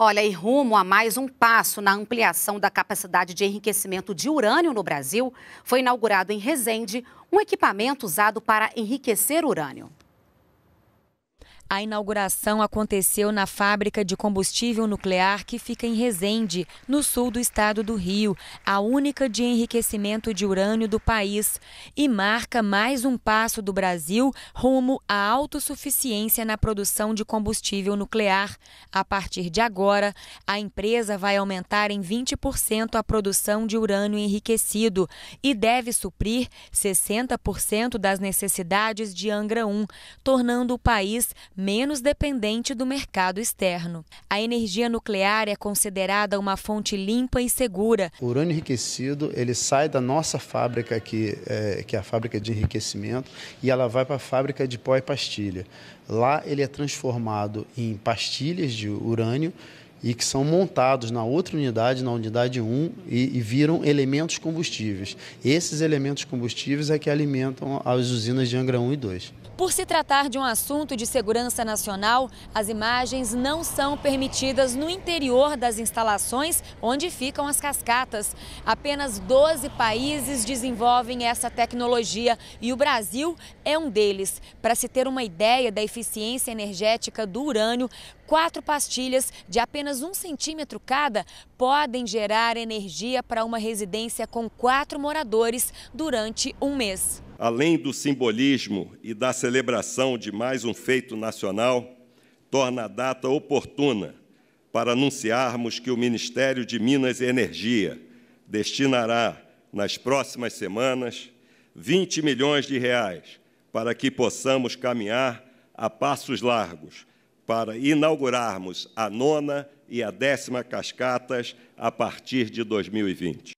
Olha, e rumo a mais um passo na ampliação da capacidade de enriquecimento de urânio no Brasil, foi inaugurado em Resende um equipamento usado para enriquecer urânio. A inauguração aconteceu na fábrica de combustível nuclear que fica em Resende, no sul do estado do Rio, a única de enriquecimento de urânio do país, e marca mais um passo do Brasil rumo à autossuficiência na produção de combustível nuclear. A partir de agora, a empresa vai aumentar em 20% a produção de urânio enriquecido e deve suprir 60% das necessidades de Angra 1, tornando o país menos dependente do mercado externo. A energia nuclear é considerada uma fonte limpa e segura. O urânio enriquecido ele sai da nossa fábrica aqui, é, que é a fábrica de enriquecimento, e ela vai para a fábrica de pó e pastilha. Lá ele é transformado em pastilhas de urânio e que são montados na outra unidade, na unidade 1, e, e, viram elementos combustíveis. Esses elementos combustíveis é que alimentam as usinas de Angra 1 e 2. Por se tratar de um assunto de segurança nacional, as imagens não são permitidas no interior das instalações onde ficam as cascatas. Apenas 12 países desenvolvem essa tecnologia e o Brasil é um deles. Para se ter uma ideia da eficiência energética do urânio, quatro pastilhas de apenas um centímetro cada podem gerar energia para uma residência com quatro moradores durante um mês. Além do simbolismo e da celebração de mais um feito nacional, torna a data oportuna para anunciarmos que o Ministério de Minas e Energia destinará, nas próximas semanas, 20 milhões de reais para que possamos caminhar a passos largos para inaugurarmos a nona e a décima cascatas a partir de 2020.